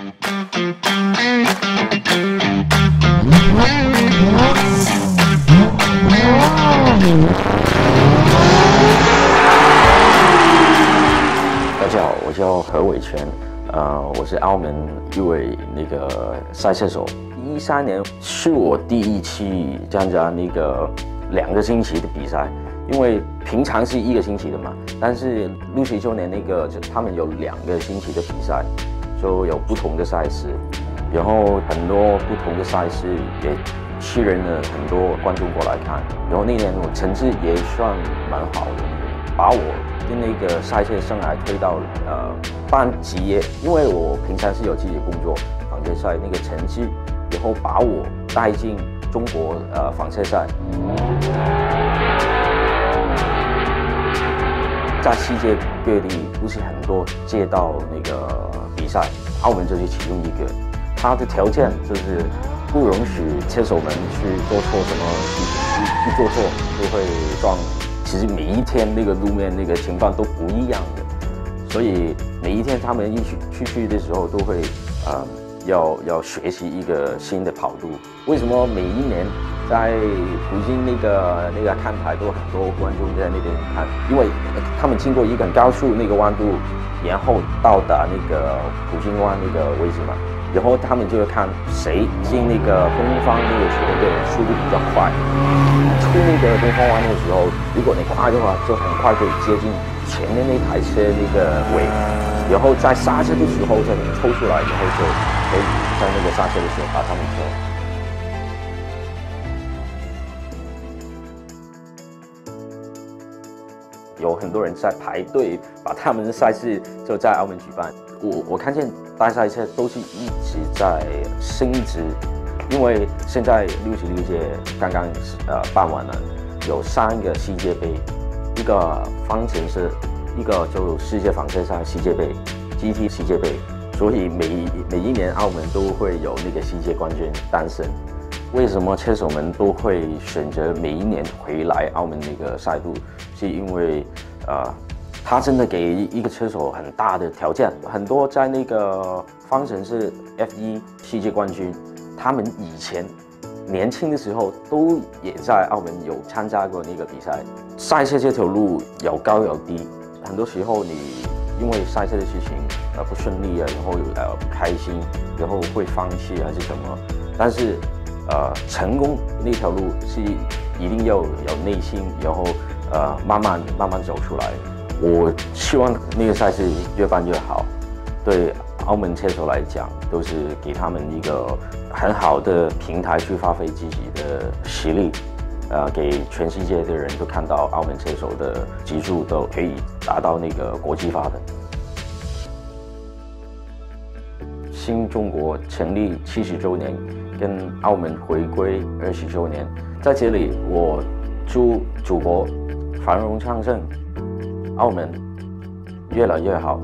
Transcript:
大家好，我叫何伟全，呃，我是澳门一位那个赛车手。一三年是我第一期参加那个两个星期的比赛，因为平常是一个星期的嘛，但是六十周年那个就他们有两个星期的比赛，就有不同的赛事，然后很多不同的赛事也吸引了很多观众过来看，然后那年我成绩也算蛮好的，把我的那个赛车生涯推到呃半职业，因为我平常是有自己的工作，房车赛那个成绩，然后把我带进中国呃纺车赛，在世界各地不是很多街道那个澳门就是其中一个，它的条件就是不容许车手们去做错什么事情，一一做错就会撞。其实每一天那个路面那个情况都不一样的，所以每一天他们一起出去的时候都会呃要要学习一个新的跑路。为什么每一年在普京那个那个看台都很多观众在那边看？因为他们经过一个高速那个弯度，然后到达那个普京湾那个位置嘛，然后他们就会看谁进那个东方那个时候的速度比较快。出那个东方湾的时候，如果你快的话，就很快可以接近前面那台车那个尾，然后在刹车的时候再抽出来，然后就可以在那个刹车的时候把他们走。有很多人在排队，把他们的赛事就在澳门举办。我我看见大赛车都是一直在升值，因为现在六十六届刚刚呃办完了，有三个世界杯，一个方程式，一个就世界纺车赛世界杯，GT 世界杯，所以每一每一年澳门都会有那个世界冠军诞生。为什么车手们都会选择每一年回来澳门那个赛度？是因为，呃，他真的给一个车手很大的条件。很多在那个方程式 F1 世界冠军，他们以前年轻的时候都也在澳门有参加过那个比赛。赛车这条路有高有低，很多时候你因为赛车的事情呃不顺利啊，然后呃不开心，然后会放弃还是什么，但是。呃，成功那条路是一定要有内心，然后呃慢慢慢慢走出来。我希望那个赛事越办越好，对澳门车手来讲，都是给他们一个很好的平台去发挥自己的实力，呃，给全世界的人都看到澳门车手的技术都可以达到那个国际化的。新中国成立七十周年。跟澳门回归二十周年，在这里我祝祖国繁荣昌盛，澳门越来越好。